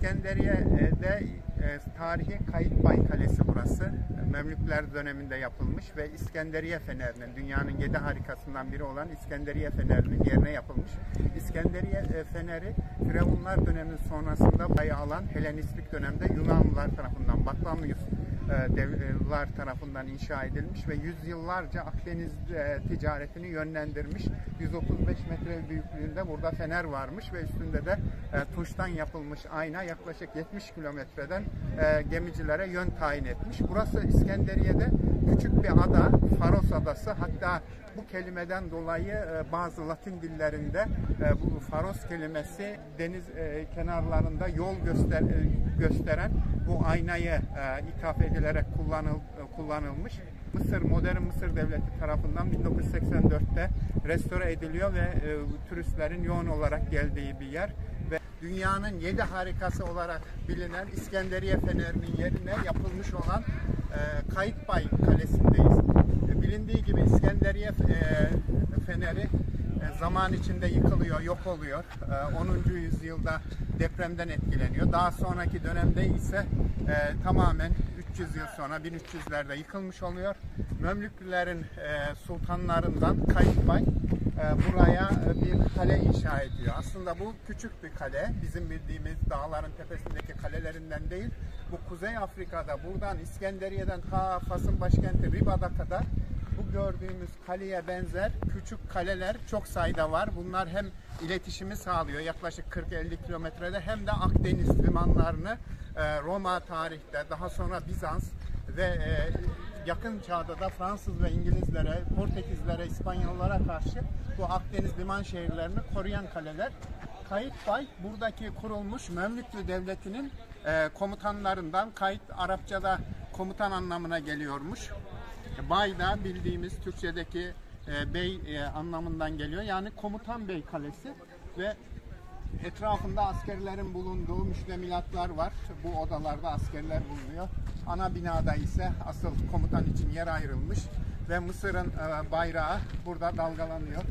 İskenderiye'de e, tarihi Kayıtbay Kalesi burası. Memlükler döneminde yapılmış ve İskenderiye Feneri'nin dünyanın yedi harikasından biri olan İskenderiye Feneri'nin yerine yapılmış. İskenderiye e, Feneri Firavunlar dönemi sonrasında bayı alan Helenistik dönemde Yunanlılar tarafından Batlamyus e, devler tarafından inşa edilmiş ve yüzyıllarca Akdeniz e, ticaretini yönlendirmiş. 135 metre büyüklüğünde burada fener varmış ve üstünde de e, tuştan yapılmış ayna yaklaşık 70 kilometreden gemicilere yön tayin etmiş. Burası İskenderiye'de küçük bir ada, Faros Adası. Hatta bu kelimeden dolayı bazı Latin dillerinde bu Faros kelimesi deniz kenarlarında yol göster gösteren bu aynayı ithaf edilerek kullanıl kullanılmış. Mısır, modern Mısır Devleti tarafından 1984'te restore ediliyor ve e, turistlerin yoğun olarak geldiği bir yer ve dünyanın yedi harikası olarak bilinen İskenderiye Feneri'nin yerine yapılmış olan e, Kayıtbay Kalesi'ndeyiz. E, bilindiği gibi İskenderiye e, Feneri e, zaman içinde yıkılıyor, yok oluyor. 10. E, yüzyılda depremden etkileniyor. Daha sonraki dönemde ise e, tamamen 300 yıl sonra 1300'lerde yıkılmış oluyor. Memlüklülerin sultanlarından Kayıtbay buraya bir kale inşa ediyor. Aslında bu küçük bir kale. Bizim bildiğimiz dağların tepesindeki kalelerinden değil. Bu Kuzey Afrika'da buradan İskenderiye'den ta Fas'ın başkenti Riba'da kadar bu gördüğümüz kaleye benzer küçük kaleler çok sayıda var. Bunlar hem iletişimi sağlıyor yaklaşık 40-50 kilometrede hem de Akdeniz limanlarını e, Roma tarihte daha sonra Bizans ve e, yakın çağda da Fransız ve İngilizlere, Portekizlere, İspanyollara karşı bu Akdeniz liman şehirlerini koruyan kaleler. Kayıt Bay buradaki kurulmuş Memlüklü Devleti'nin e, komutanlarından kayıt Arapçada komutan anlamına geliyormuş. Bay da bildiğimiz Türkçedeki e, bey e, anlamından geliyor. Yani komutan bey kalesi ve etrafında askerlerin bulunduğu müştemilatlar var. Bu odalarda askerler bulunuyor. Ana binada ise asıl komutan için yer ayrılmış ve Mısır'ın e, bayrağı burada dalgalanıyor.